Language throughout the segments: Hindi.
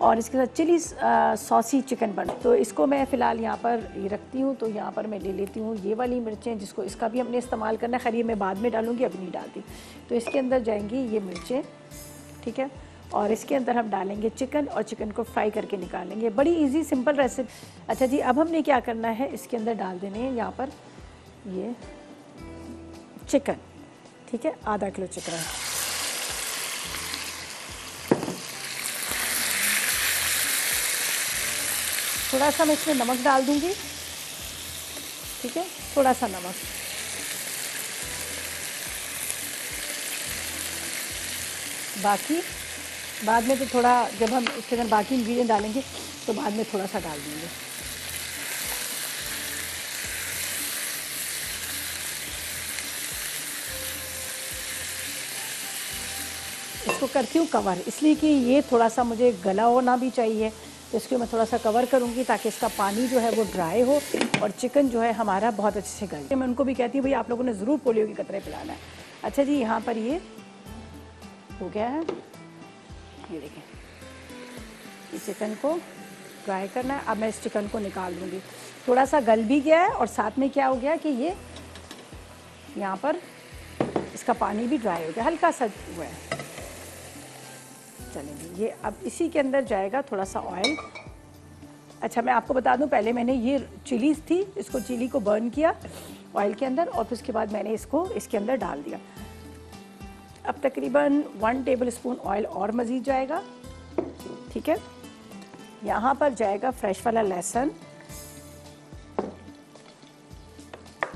और इसके साथ चिली सॉसी चिकन बन तो इसको मैं फ़िलहाल यहाँ पर ये रखती हूँ तो यहाँ पर मैं ले लेती हूँ ये वाली मिर्चें, जिसको इसका भी हमने इस्तेमाल करना है। खैर, ये मैं बाद में डालूँगी, अभी नहीं डालती। तो इसके अंदर जाएँगी ये मिर्चें, ठीक है? और इसके अंदर हम डालेंगे चिकन और चिकन को फ्राई करके निकालेंगे बड़ी इजी सिंपल रेसिपी अच्छा जी, अब हमने क्या करना है? इसके अंदर डाल देने हैं यहाँ पर ये चिकन, ठीक है? आधा किलो चिकन। थोड़ा सा मैं इसमें नमक डाल दूँगी। ठीक है? थोड़ा सा नमक। बाकी, बाद में तो थोड़ा, जब हम इसके अंदर बाकी इंग्रेडिएंट डालेंगे तो बाद में थोड़ा सा डाल देंगे। इसको करती हूँ कवर, इसलिए कि ये थोड़ा सा मुझे गला होना भी चाहिए। तो इसको मैं थोड़ा सा कवर करूँगी ताकि इसका पानी जो है वो ड्राई हो और चिकन जो है हमारा बहुत अच्छे से गले मैं उनको भी कहती हूँ भाई आप लोगों ने ज़रूर पोलियो की कतरे पिलाना है। अच्छा जी, यहाँ पर ये हो गया है। ये देखें इस चिकन को ड्राई करना है। अब मैं इस चिकन को निकाल दूँगी। थोड़ा सा गल भी गया है और साथ में क्या हो गया कि ये यहाँ पर इसका पानी भी ड्राई हो गया। हल्का सा हुआ है। चलेंगे। ये अब इसी के अंदर जाएगा थोड़ा सा ऑयल अच्छा मैं आपको बता दूँ, पहले मैंने ये चिलीज थी, इसको चिली को बर्न किया ऑयल के अंदर और फिर उसके बाद मैंने इसको इसके अंदर डाल दिया। अब तकरीबन वन टेबल स्पून ऑयल और मज़ीद जाएगा, ठीक है? यहाँ पर जाएगा फ्रेश वाला लहसुन।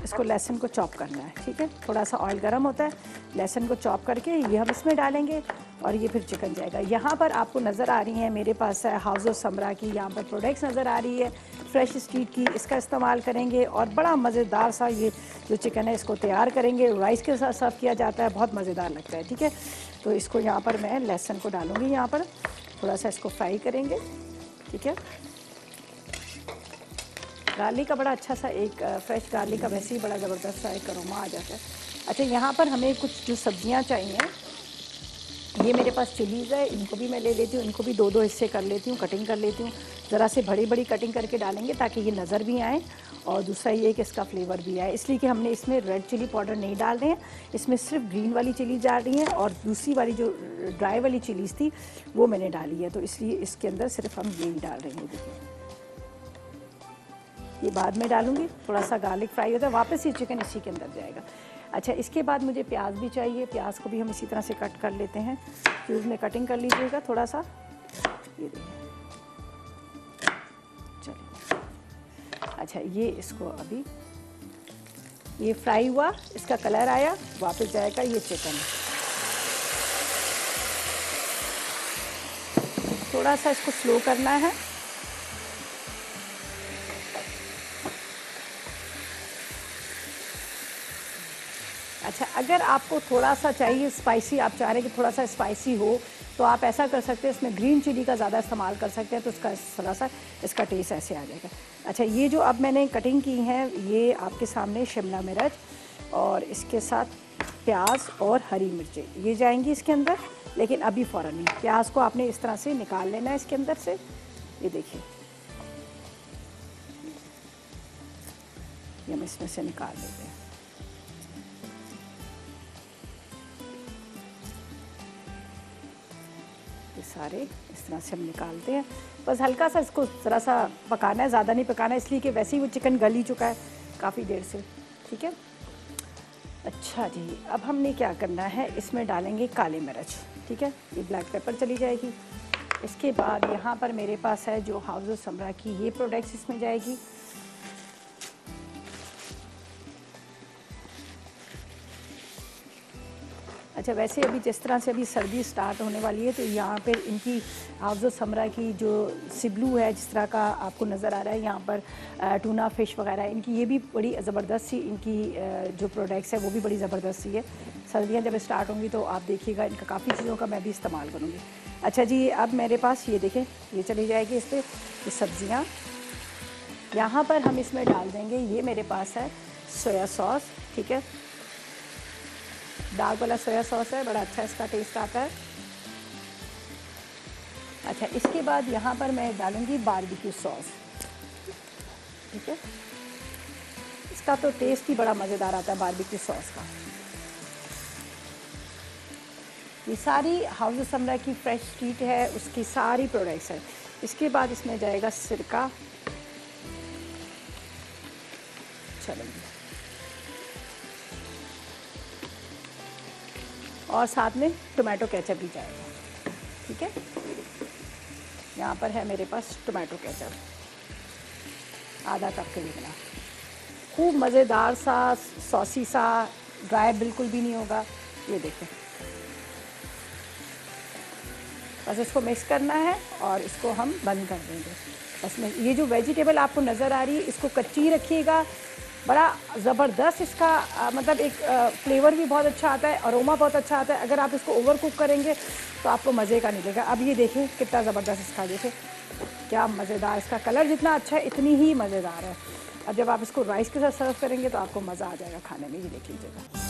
इसको लहसुन को चॉप करना है, ठीक है? थोड़ा सा ऑयल गर्म होता है, लहसुन को चॉप करके ये हम इसमें डालेंगे और ये फिर चिकन जाएगा। यहाँ पर आपको नज़र आ रही है, मेरे पास है हाउस ऑफ़ समरा की, यहाँ पर प्रोडक्ट्स नज़र आ रही है। फ्रेश स्ट्रीट की इसका इस्तेमाल करेंगे और बड़ा मज़ेदार सा ये जो चिकन है, इसको तैयार करेंगे। राइस के साथ सर्व किया जाता है, बहुत मज़ेदार लगता है, ठीक है? तो इसको यहाँ पर मैं लहसुन को डालूँगी यहाँ पर। थोड़ा सा इसको फ्राई करेंगे, ठीक है? गार्लिक का बड़ा अच्छा सा एक फ्रेश गार्लिक का वैसे ही बड़ा ज़बरदस्त सा एक अरोमा आ जाता है। अच्छा यहाँ पर हमें कुछ जो सब्ज़ियाँ चाहिए, ये मेरे पास चिलीज़ है, इनको भी मैं ले लेती हूँ, इनको भी दो दो हिस्से कर लेती हूँ, कटिंग कर लेती हूँ। ज़रा से बड़ी बड़ी कटिंग करके डालेंगे ताकि ये नज़र भी आए और दूसरा ये कि इसका फ्लेवर भी आए। इसलिए कि हमने इसमें रेड चिली पाउडर नहीं डाल रहे हैं, इसमें सिर्फ़ ग्रीन वाली चिली डाल रही हैं और दूसरी वाली जो, ड्राई वाली चिलीज़ थी, वो मैंने डाली है। तो इसलिए इसके अंदर सिर्फ़ हम यही डाल रहे हैं। देखिए ये बाद में डालूँगी। थोड़ा सा गार्लिक फ्राई होता है, वापस ये चिकन इसी के अंदर जाएगा। अच्छा इसके बाद मुझे प्याज भी चाहिए। प्याज को भी हम इसी तरह से कट कर लेते हैं। क्यूब में कटिंग कर लीजिएगा थोड़ा सा ये देखिए। चलिए। अच्छा ये इसको अभी, ये फ्राई हुआ, इसका कलर आया, वापस जाएगा ये चिकन थोड़ा सा इसको स्लो करना है। अच्छा अगर आपको थोड़ा सा चाहिए स्पाइसी आप चाह रहे हैं कि थोड़ा सा स्पाइसी हो तो आप ऐसा कर सकते हैं, इसमें ग्रीन चिली का ज़्यादा इस्तेमाल कर सकते हैं तो इसका थोड़ा सा इसका टेस्ट ऐसे आ जाएगा। अच्छा ये जो अब मैंने कटिंग की है, ये आपके सामने शिमला मिर्च और इसके साथ प्याज और हरी मिर्चें। ये जाएँगी इसके अंदर, लेकिन अभी फ़ौर नहीं प्याज को आपने इस तरह से निकाल लेना है इसके अंदर से। ये देखिए। ये हम इसमें से निकाल लेते हैं। सारे इस तरह से हम निकालते हैं। बस हल्का सा इसको ज़रा सा पकाना है, ज़्यादा नहीं पकाना इसलिए कि वैसे ही वो चिकन गल ही चुका है काफ़ी देर से। ठीक है? अच्छा जी, अब हमने क्या करना है? इसमें डालेंगे काले मिर्च। ठीक है? ये ब्लैक पेपर चली जाएगी। इसके बाद यहाँ पर मेरे पास है जो हाउस ऑफ़ समरा की ये प्रोडक्ट्स इसमें जाएगी। अच्छा वैसे अभी जिस तरह से अभी सर्दी स्टार्ट होने वाली है तो यहाँ पर इनकी हाउस समरा की जो सिबलू है, जिस तरह का आपको नज़र आ रहा है, यहाँ पर टूना फ़िश वगैरह, इनकी ये भी बड़ी ज़बरदस्त सी इनकी जो प्रोडक्ट्स है, वो भी बड़ी ज़बरदस्त सी है। सर्दियाँ जब स्टार्ट होंगी तो आप देखिएगा, इनका काफ़ी चीज़ों का मैं भी इस्तेमाल करूँगी। अच्छा जी, अब मेरे पास ये देखें, ये चली जाएगी इस पर सब्ज़ियाँ। यहाँ पर हम इसमें डाल देंगे, ये मेरे पास है, सोया सॉस, ठीक है? डार्क वाला सोया सॉस है, बड़ा अच्छा इसका टेस्ट आता है। अच्छा इसके बाद यहाँ पर मैं डालूँगी बारबेक्यू सॉस ठीक है? इसका तो टेस्ट ही बड़ा मज़ेदार आता है बारबेक्यू सॉस का। ये सारी हाउस समरा की फ्रेश स्ट्रीट है, उसकी सारी प्रोडक्ट्स है। इसके बाद इसमें जाएगा सिरका। चलो। और साथ में टोमेटो केचप भी जाएगा। ठीक है? यहाँ पर है मेरे पास टोमेटो केचप। आधा कप के लिए खूब मज़ेदार सा, सॉसी सा, ड्राई बिल्कुल भी नहीं होगा। ये देखें। बस इसको मिक्स करना है और इसको हम बंद कर देंगे। बस में, ये जो वेजिटेबल आपको नज़र आ रही है, इसको कच्ची रखिएगा। बड़ा ज़बरदस्त इसका आ, मतलब एक फ्लेवर भी बहुत अच्छा आता है अरोमा बहुत अच्छा आता है। अगर आप इसको ओवर कुक करेंगे तो आपको मज़े का नहीं देगा अब ये देखें कितना ज़बरदस्त इसका देखें। क्या मज़ेदार इसका कलर जितना अच्छा है इतनी ही मज़ेदार है। और जब आप इसको राइस के साथ सर्व करेंगे तो आपको मज़ा आ जाएगा खाने में ये देख लीजिएगा।